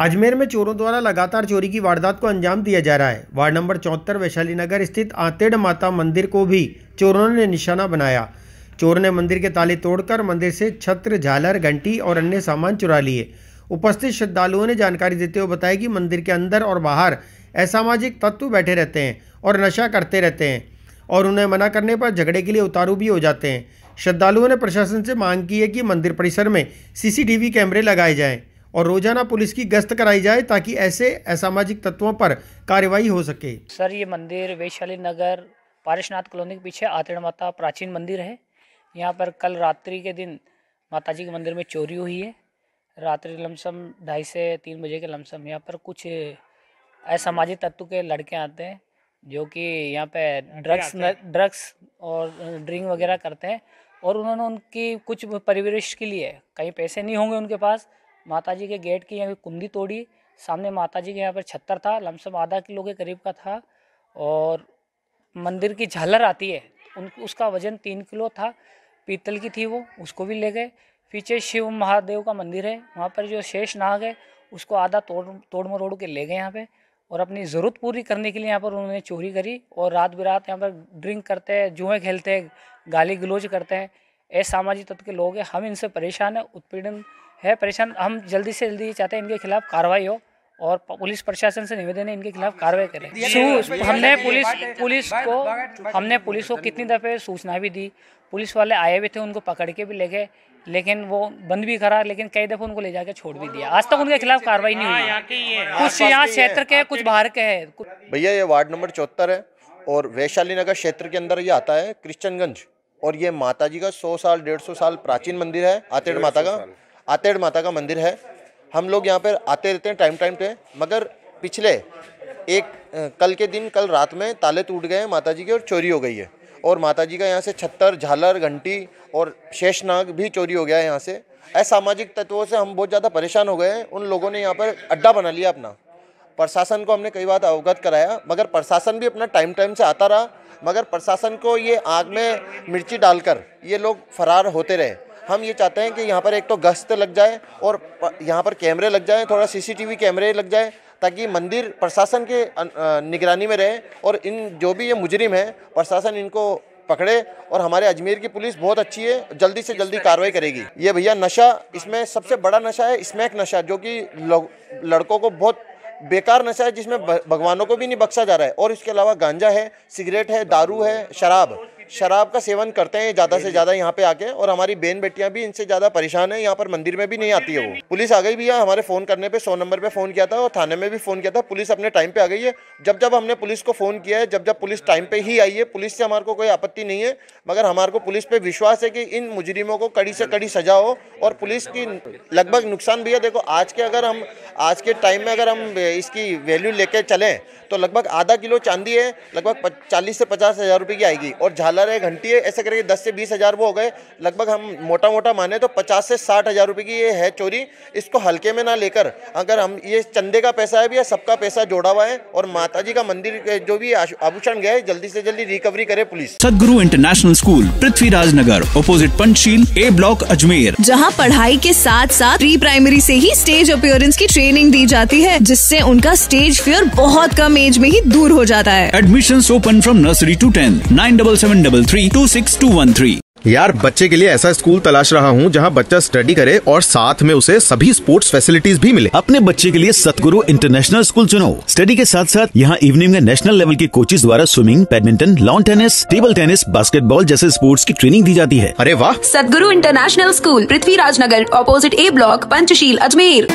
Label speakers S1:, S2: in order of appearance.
S1: अजमेर में चोरों द्वारा लगातार चोरी की वारदात को अंजाम दिया जा रहा है। वार्ड नंबर चौहत्तर, वैशाली नगर स्थित आतेड़ माता मंदिर को भी चोरों ने निशाना बनाया। चोर ने मंदिर के ताले तोड़कर मंदिर से छत्र, झालर, घंटी और अन्य सामान चुरा लिए। उपस्थित श्रद्धालुओं ने जानकारी देते हुए बताया कि मंदिर के अंदर और बाहर असामाजिक तत्व बैठे रहते हैं और नशा करते रहते हैं और उन्हें मना करने पर झगड़े के लिए उतारू भी हो जाते हैं। श्रद्धालुओं ने प्रशासन से मांग की है कि मंदिर परिसर में सीसीटीवी कैमरे लगाए जाएँ। और रोज़ाना पुलिस की गश्त कराई जाए ताकि ऐसे असामाजिक तत्वों पर कार्रवाई हो सके।
S2: सर ये मंदिर वैशाली नगर पारिशनाथ कॉलोनी के पीछे आतेड़ माता प्राचीन मंदिर है। यहाँ पर कल रात्रि के दिन माता जी के मंदिर में चोरी हुई है। रात्रि लमसम ढाई से तीन बजे के लमसम यहाँ पर कुछ असामाजिक तत्व के लड़के आते हैं जो कि यहाँ पे ड्रग्स ड्रग्स और ड्रिंक वगैरह करते हैं। और उन्होंने उनकी कुछ परिवेश के लिए कहीं पैसे नहीं होंगे उनके पास माता जी के गेट की यहाँ कुंडी तोड़ी, सामने माता जी के यहाँ पर छत्तर था, लमसम आधा किलो के करीब का था और मंदिर की झालर आती है, उन, उसका वज़न तीन किलो था, पीतल की थी वो, उसको भी ले गए। पीछे शिव महादेव का मंदिर है, वहाँ पर जो शेष नाग है, उसको आधा तोड़ तोड़ मरोड़ के ले गए यहाँ पे और अपनी ज़रूरत पूरी करने के लिए यहाँ पर उन्होंने चोरी करी और रात बिरात यहाँ पर ड्रिंक करते हैं, जुए खेलते हैं गाली गलोच करते हैं। ऐसे सामाजिक तत्व के लोग हैं, हम इनसे परेशान हैं, उत्पीड़न है परेशान। हम जल्दी से जल्दी चाहते हैं इनके खिलाफ कार्रवाई हो और पुलिस प्रशासन से निवेदन है इनके खिलाफ कार्रवाई करें। हमने पुलिस पुलिस को हमने पुलिस को कितनी दफ़े सूचना भी दी। पुलिस वाले आए हुए थे उनको पकड़ के भी ले गए लेकिन वो बंद भी करा लेकिन कई दफ़े उनको ले जाकर छोड़ भी दिया। आज तक उनके खिलाफ कार्रवाई नहीं हुई। कुछ यहाँ क्षेत्र के कुछ बाहर के है।
S3: भैया ये वार्ड नंबर चौहत्तर है और वैशाली नगर क्षेत्र के अंदर ये आता है क्रिश्चनगंज और ये माता जी का सौ साल डेढ़ सौ साल प्राचीन मंदिर है आतेड़ माता का। आतेड़ माता का मंदिर है। हम लोग यहाँ पर आते रहते हैं टाइम टाइम पे। मगर पिछले एक कल के दिन, कल रात में ताले टूट गए हैं माता जी के और चोरी हो गई है। और माता जी का यहाँ से छत्तर, झालर, घंटी और शेषनाग भी चोरी हो गया है यहाँ से। असामाजिक तत्वों से हम बहुत ज़्यादा परेशान हो गए हैं। उन लोगों ने यहाँ पर अड्डा बना लिया अपना। प्रशासन को हमने कई बार अवगत कराया, मगर प्रशासन भी अपना टाइम टाइम से आता रहा। मगर प्रशासन को ये आग में मिर्ची डालकर ये लोग फरार होते रहे। हम ये चाहते हैं कि यहाँ पर एक तो गश्त लग जाए और यहाँ पर कैमरे लग जाएँ, थोड़ा सीसीटीवी कैमरे लग जाए, ताकि मंदिर प्रशासन के निगरानी में रहे और इन जो भी ये मुजरिम हैं, प्रशासन इनको पकड़े और हमारे अजमेर की पुलिस बहुत अच्छी है, जल्दी से जल्दी कार्रवाई करेगी। ये भैया नशा, इसमें सबसे बड़ा नशा है, स्मैक नशा, जो कि लड़कों को बहुत बेकार नशा है, जिसमें भगवानों को भी नहीं बख्शा जा रहा है। और इसके अलावा गांजा है, सिगरेट है, दारू है, शराब। शराब का सेवन करते हैं ज़्यादा से ज़्यादा यहाँ पे आके और हमारी बहन बेटियाँ भी इनसे ज़्यादा परेशान है यहाँ पर मंदिर में भी नहीं आती है वो। पुलिस आ गई भी है हमारे फ़ोन करने पे सौ नंबर पे फ़ोन किया था और थाने में भी फ़ोन किया था। पुलिस अपने टाइम पे आ गई है। जब जब हमने पुलिस को फ़ोन किया है जब जब पुलिस टाइम पे ही आई है पुलिस से हमारे को कोई आपत्ति नहीं है मगर हमारे को पुलिस पे विश्वास है कि इन मुजरिमों को कड़ी से कड़ी सजा हो और पुलिस की लगभग नुकसान भी है देखो आज के अगर हम आज के टाइम में अगर हम इसकी वैल्यू लेके चलें तो लगभग आधा किलो चांदी है लगभग चालीस से पचास हज़ार रुपये की आएगी और झालर है घंटी है ऐसे करके दस से बीस हज़ार वो हो गए। लगभग हम मोटा मोटा माने तो पचास से साठ हज़ार रुपये की ये है चोरी। इसको हल्के में ना लेकर अगर हम ये चंदे का पैसा है भी सबका पैसा जोड़ा हुआ है और माता जी का मंदिर जो भी आभूषण गए जल्दी से जल्दी रिकवरी करे police.
S4: Sadguru international school Prithviraj Nagar opposite Panchsheel A block Ajmer.
S5: जहाँ पढ़ाई के साथ साथ प्री प्राइमरी से ही स्टेज अपियरेंस की ट्रेनिंग दी जाती है जिससे उनका स्टेज फियर बहुत कम एज में ही दूर हो जाता है।
S4: Admission open from nursery to ten nine double seven double three two six two one three
S6: यार बच्चे के लिए ऐसा स्कूल तलाश रहा हूँ जहाँ बच्चा स्टडी करे और साथ में उसे सभी स्पोर्ट्स फैसिलिटीज़ भी मिले।
S4: अपने बच्चे के लिए सतगुरु इंटरनेशनल स्कूल चुनो। स्टडी के साथ साथ यहाँ इवनिंग में नेशनल लेवल के कोचेज द्वारा swimming badminton lawn tennis table tennis basketball जैसे स्पोर्ट्स की ट्रेनिंग दी जाती है।
S6: अरे वाह!
S5: Satguru international school Prithvi Rajnagar opposite A block Panchsheel Ajmer.